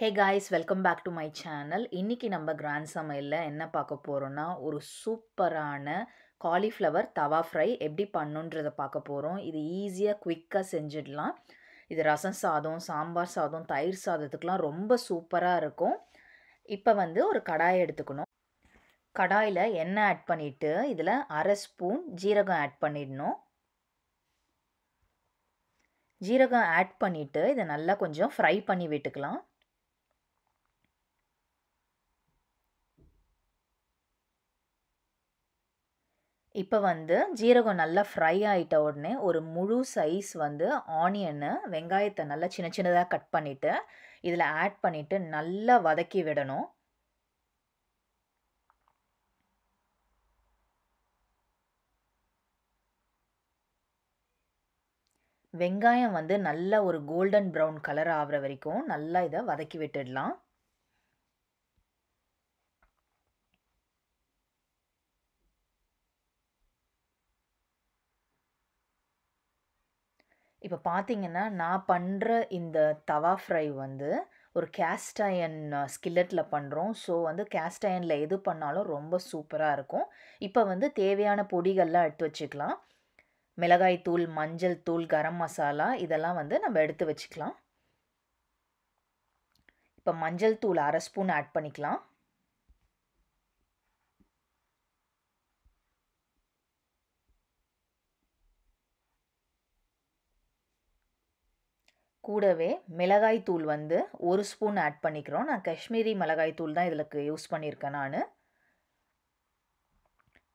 Hey guys welcome back to my channel இன்றைக்கி நம்ம grand சமையலில் என்ன பார்க்க போகிறோன்னா ஒரு சூப்பரான காலிஃப்ளவர் தவா ஃப்ரை எப்படி பண்ணுன்றதை பார்க்க போகிறோம் இது ஈஸியாக குவிக்காக செஞ்சிடலாம். இது ரசம் சாதம் சாம்பார் சாதம் தயிர் சாதத்துக்கெலாம் ரொம்ப சூப்பராக இருக்கும். இப்போ வந்து ஒரு கடாய் எடுத்துக்கணும். கடாயில் எண்ணெய் ஆட் பண்ணிவிட்டு இதில் அரை ஸ்பூன் ஜீரகம் ஆட் பண்ணிடணும். ஜீரகம் ஆட் பண்ணிவிட்டு இதை நல்லா கொஞ்சம் ஃப்ரை பண்ணி விட்டுக்கலாம். இப்போ வந்து ஜீரகம் நல்லா ஃப்ரை ஆகிட்ட உடனே ஒரு முழு சைஸ் வந்து ஆனியனை வெங்காயத்தை நல்லா சின்ன சின்னதாக கட் பண்ணிவிட்டு இதில் ஆட் பண்ணிவிட்டு நல்லா வதக்கி விடணும். வெங்காயம் வந்து நல்லா ஒரு கோல்டன் ப்ரௌன் கலர் ஆகிற வரைக்கும் நல்லா இதை வதக்கி விட்டுடலாம். இப்போ பார்த்தீங்கன்னா நான் பண்ணுற இந்த தவா ஃப்ரை வந்து ஒரு கேஸ்ட் அயன் ஸ்கில்லட்டில் பண்ணுறோம் ஸோ வந்து கேஸ்ட் அயனில் எது பண்ணாலும் ரொம்ப சூப்பராக இருக்கும். இப்போ வந்து தேவையான பொடிகள்லாம் எடுத்து வச்சுக்கலாம். மிளகாய் தூள் மஞ்சள் தூள் கரம் மசாலா இதெல்லாம் வந்து நம்ம எடுத்து வச்சுக்கலாம். இப்போ மஞ்சள் தூள் அரை ஸ்பூன் ஆட் பண்ணிக்கலாம். கூடவே மிளகாய் தூள் வந்து ஒரு ஸ்பூன் ஆட் பண்ணிக்கிறோம். நான் காஷ்மீரி மிளகாய் தூள் தான் இதில் யூஸ் பண்ணியிருக்கேன் நான்.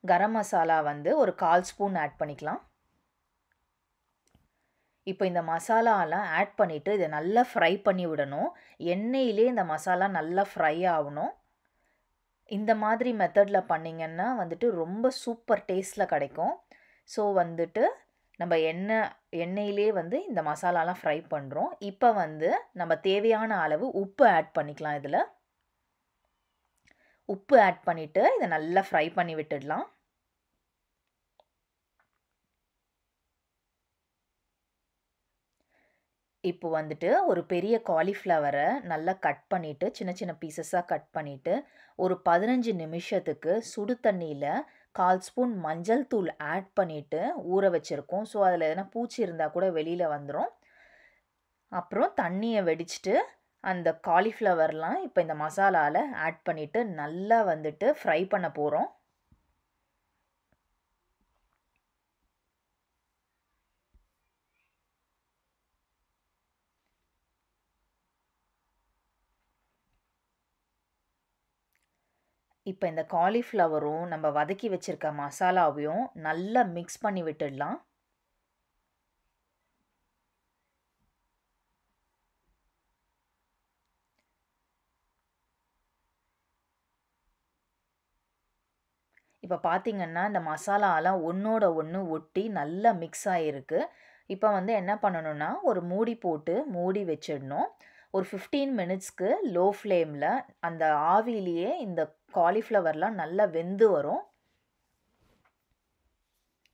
கரம் மசாலா வந்து ஒரு கால் ஸ்பூன் ஆட் பண்ணிக்கலாம். இப்போ இந்த மசாலாலாம் ஆட் பண்ணிவிட்டு இதை நல்லா ஃப்ரை பண்ணி விடணும். எண்ணெயிலே இந்த மசாலா நல்லா ஃப்ரை ஆகணும். இந்த மாதிரி மெத்தடில் பண்ணிங்கன்னா வந்துட்டு ரொம்ப சூப்பர் டேஸ்ட்டில் கிடைக்கும். ஸோ வந்துட்டு நம்ம எண்ணெய் எண்ணெயிலே வந்து இந்த மசாலாலாம் ஃப்ரை பண்ணுறோம் இப்போ வந்து நம்ம தேவையான அளவு உப்பு ஆட் பண்ணிக்கலாம் இதில். உப்பு ஆட் பண்ணிவிட்டு இதை நல்லா ஃப்ரை பண்ணி விட்டுடலாம். இப்போ வந்துட்டு ஒரு பெரிய காலிஃப்ளவரை நல்லா கட் பண்ணிவிட்டு சின்ன சின்ன பீசஸாக கட் பண்ணிவிட்டு ஒரு பதினஞ்சு நிமிஷத்துக்கு சுடு தண்ணியில் கால் ஸ்பூன் மஞ்சள் தூள் ஆட் பண்ணிவிட்டு ஊற வச்சுருக்கோம். ஸோ அதில் எதனா பூச்சி இருந்தால் கூட வெளியில் வந்துடும் அப்புறம் தண்ணியை வெடிச்சிட்டு அந்த காலிஃப்ளவர்லாம் இப்போ இந்த மசாலாவில் ஆட் பண்ணிவிட்டு நல்லா வந்துட்டு ஃப்ரை பண்ண போகிறோம் இப்போ இந்த காலிஃப்ளவரும் நம்ம வதக்கி வச்சுருக்க மசாலாவையும் நல்லா மிக்ஸ் பண்ணி விட்டுடலாம். இப்போ பார்த்திங்கன்னா இந்த மசாலாலாம் ஒன்றோட ஒன்று ஒட்டி நல்லா மிக்ஸ் ஆகிருக்கு இப்போ வந்து என்ன பண்ணணும்னா ஒரு மூடி போட்டு மூடி வச்சிடணும். ஒரு ஃபிஃப்டீன் மினிட்ஸ்க்கு லோ ஃப்ளேமில் அந்த ஆவிலேயே இந்த காலிஃப்ளவர்லாம் நல்லா வெந்து வரும்.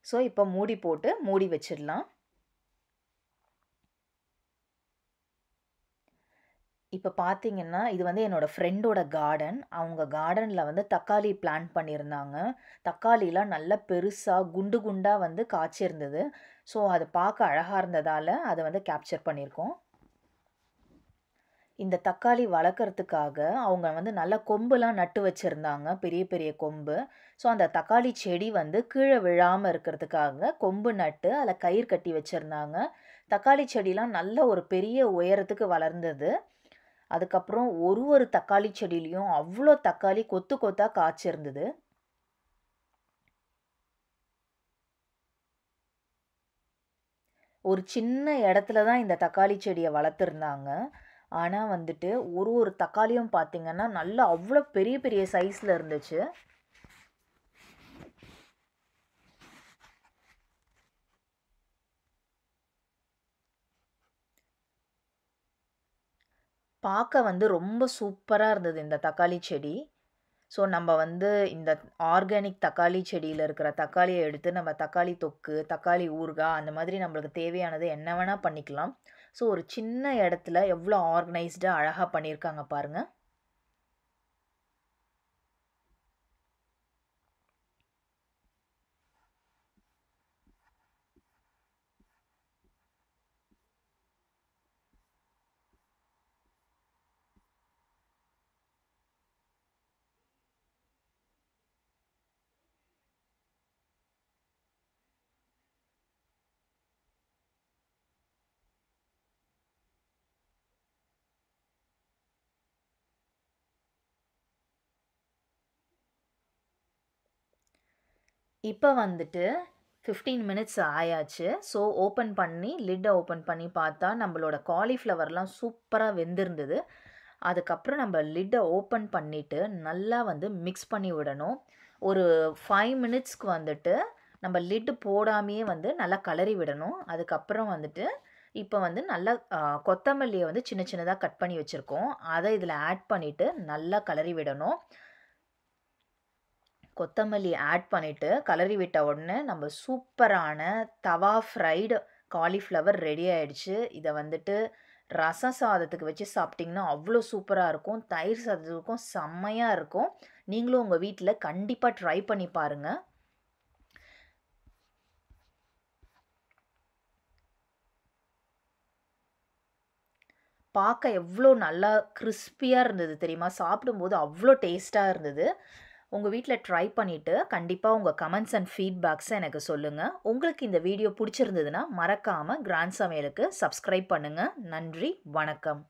ஸோ இப்போ மூடி போட்டு மூடி வச்சிடலாம். இப்போ பார்த்தீங்கன்னா இது வந்து என்னோடய ஃப்ரெண்டோட கார்டன் அவங்க கார்டனில் வந்து தக்காளி பிளான் பண்ணியிருந்தாங்க. தக்காளிலாம் நல்லா பெருசாக குண்டு குண்டாக வந்து காய்ச்சிருந்தது. ஸோ அது பார்க்க அழகாக இருந்ததால் அதை வந்து கேப்சர் பண்ணியிருக்கோம். இந்த தக்காளி வளர்க்குறதுக்காக அவங்க வந்து நல்ல கொம்புலாம் நட்டு வச்சுருந்தாங்க பெரிய பெரிய கொம்பு. ஸோ அந்த தக்காளி செடி வந்து கீழே விழாமல் இருக்கிறதுக்காக கொம்பு நட்டு அதில் கயிறு கட்டி வச்சுருந்தாங்க. தக்காளி செடிலாம் நல்ல ஒரு பெரிய உயரத்துக்கு வளர்ந்தது. அதுக்கப்புறம் ஒரு ஒரு தக்காளி செடியிலையும் அவ்வளோ தக்காளி கொத்து கொத்தாக காய்ச்சிருந்தது. ஒரு சின்ன இடத்துல தான் இந்த தக்காளி செடியை வளர்த்துருந்தாங்க. ஆனால் வந்துட்டு ஒரு ஒரு தக்காளியும் பார்த்திங்கன்னா நல்லா அவ்வளோ பெரிய பெரிய சைஸில் இருந்துச்சு. பார்க்க வந்து ரொம்ப சூப்பராக இருந்தது இந்த தக்காளி செடி. ஸோ நம்ம வந்து இந்த ஆர்கானிக் தக்காளி செடியில் இருக்கிற தக்காளியை எடுத்து நம்ம தக்காளி தொக்கு தக்காளி ஊறுகாய் அந்த மாதிரி நம்மளுக்கு தேவையானது என்ன வேணால் பண்ணிக்கலாம். ஸோ ஒரு சின்ன இடத்துல எவ்வளோ ஆர்கனைஸ்டாக அழகாக பண்ணியிருக்காங்க பாருங்கள் இப்போ வந்துட்டு ஃபிஃப்டீன் மினிட்ஸ் ஆயாச்சு. ஸோ ஓப்பன் பண்ணி லிட்டை ஓப்பன் பண்ணி பார்த்தா நம்மளோட காலிஃப்ளவர்லாம் சூப்பராக வெந்திருந்தது. அதுக்கப்புறம் நம்ம லிட்டை ஓப்பன் பண்ணிவிட்டு நல்லா வந்து மிக்ஸ் பண்ணி விடணும். ஒரு ஃபைவ் மினிட்ஸ்க்கு வந்துட்டு நம்ம லிட்டு போடாமையே வந்து நல்லா கலரி விடணும். அதுக்கப்புறம் வந்துட்டு இப்போ வந்து நல்லா கொத்தமல்லியை வந்து சின்ன சின்னதாக கட் பண்ணி வச்சுருக்கோம். அதை இதில் ஆட் பண்ணிவிட்டு நல்லா கலரி விடணும். கொத்தமல்லி ஆட் பண்ணிவிட்டு கலரி விட்ட உடனே நம்ம சூப்பரான தவா ஃப்ரைடு காலிஃப்ளவர் ரெடி ஆயிடுச்சு. இதை வந்துட்டு ரசம் சாதத்துக்கு வச்சு சாப்பிட்டிங்கன்னா அவ்வளோ சூப்பராக இருக்கும். தயிர் சாதத்துக்கும் செம்மையாக இருக்கும். நீங்களும் உங்கள் வீட்டில் கண்டிப்பாக ட்ரை பண்ணி பாருங்கள் பார்க்க எவ்வளோ நல்லா கிறிஸ்பியாக இருந்தது தெரியுமா? சாப்பிடும்போது அவ்வளோ டேஸ்ட்டாக இருந்தது. உங்கள் வீட்டில் ட்ரை பண்ணிவிட்டு கண்டிப்பாக உங்கள் கமெண்ட்ஸ் அண்ட் ஃபீட்பேக்ஸை எனக்கு சொல்லுங்கள் உங்களுக்கு இந்த வீடியோ பிடிச்சிருந்ததுன்னா மறக்காமல் கிராண்ட் சமையலுக்கு சப்ஸ்கிரைப் பண்ணுங்கள் நன்றி வணக்கம்.